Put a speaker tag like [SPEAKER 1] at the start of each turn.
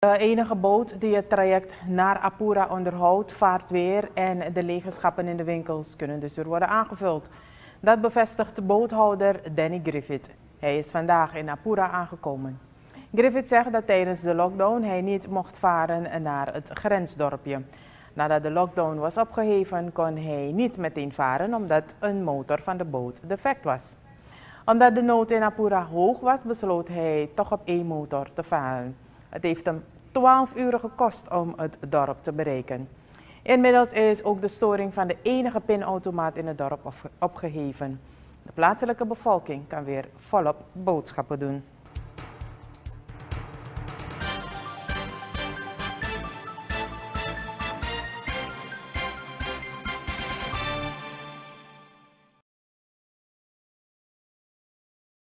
[SPEAKER 1] De enige boot die het traject naar Apura onderhoudt, vaart weer en de legenschappen in de winkels kunnen dus weer worden aangevuld. Dat bevestigt boothouder Danny Griffith. Hij is vandaag in Apura aangekomen. Griffith zegt dat tijdens de lockdown hij niet mocht varen naar het grensdorpje. Nadat de lockdown was opgeheven kon hij niet meteen varen omdat een motor van de boot defect was. Omdat de nood in Apura hoog was besloot hij toch op één motor te varen. Het heeft hem 12 uur gekost om het dorp te bereiken. Inmiddels is ook de storing van de enige pinautomaat in het dorp opgeheven. De plaatselijke bevolking kan weer volop boodschappen doen.